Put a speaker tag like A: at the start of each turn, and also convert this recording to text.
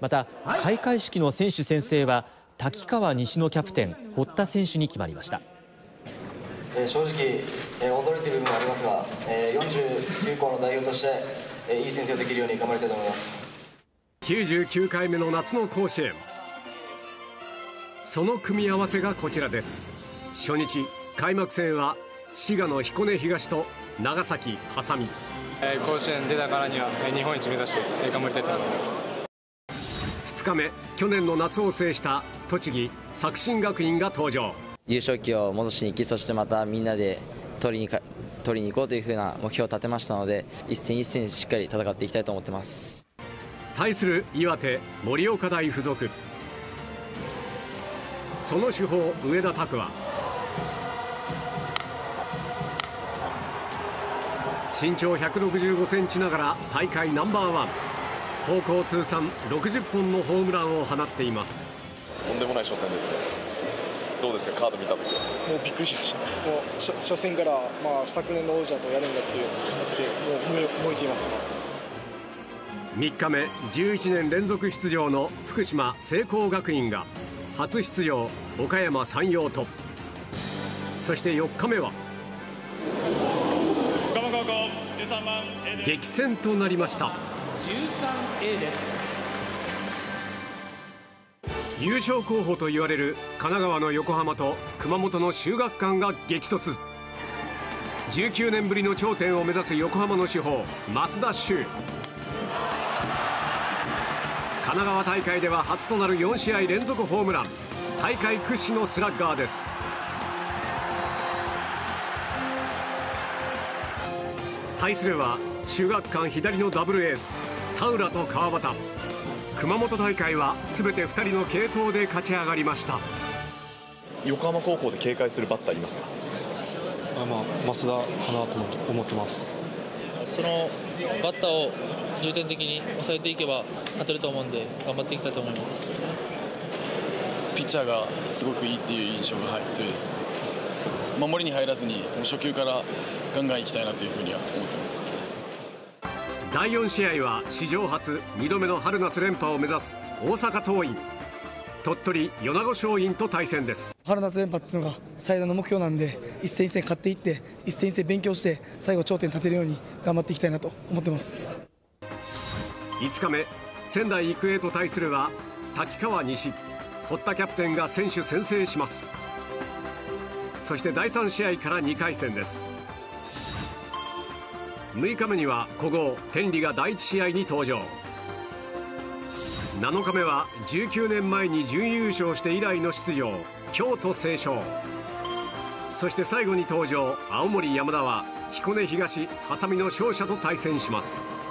A: また開会式の選手宣誓は滝川西のキャプテン堀田選手に決まりました。
B: 正直驚いている部分もありますが49校の代表としていい先生をできるように頑張りたいと思います。
C: 99回目の夏の甲子園。その組み合わせがこちらです。初日開幕戦は滋賀の彦根東と長崎はさみ
D: 甲子園出たからには日本一目指して頑張りたいと思います
C: 2日目去年の夏を制した栃木作新学院が登場。
E: 優勝旗を戻しに行きそしてまたみんなで取りにか取りに行こうというふうな目標を立てましたので一戦一戦しっかり戦っていきたいと思ってます。
C: 対する岩手盛岡大附属。その主砲上田拓は身長165センチながら大会ナンバーワン高校通算60本のホームランを放っています。
F: とんでもない初戦ですね。どうですか？カード見た時は。
G: もうびっくりしました。もう初初戦から、まあ、昨年の王者とやるんだっていう思ってもう燃えています。
C: 3日目11年連続出場の福島聖光学院が初出場岡山山陽と。そして4日目は激戦となりました
H: 13A です。
C: 優勝候補と言われる神奈川の横浜と熊本の秀岳館が激突。19年ぶりの頂点を目指す横浜の主砲増田修神奈川大会では初となる4試合連続ホームラン。大会屈指のスラッガーです。対するは秀岳館左のダブルエース田浦と川端。熊本大会は全て2人の継投で勝ち上がりました。
F: 横浜高校で警戒するバッターいますか？
G: あまあ増田かなと思ってます。
H: そのバッターを重点的に抑えていけば勝てると思うんで頑張っていきたいと思います。
I: ピッチャーがすごくいいっていう印象が、はい、強いです守りに入らずにもう初球からガンガンいきたいなというふうには思ってます。
C: 第4試合は史上初2度目の春夏連覇を目指す大阪桐蔭。鳥取米子松蔭と対戦です。
G: 春夏連覇っていうのが最大の目標なんで一戦一戦勝っていって一戦一戦勉強して最後頂点立てるように頑張っていきたいなと思ってます。
C: 5日目仙台育英と対するは滝川西。堀田キャプテンが選手宣誓しますそして第3試合から2回戦です。6日目には古豪天理が第1試合に登場。7日目は19年前に準優勝して以来の出場京都成章そして最後に登場青森山田は彦根東波佐見の勝者と対戦します。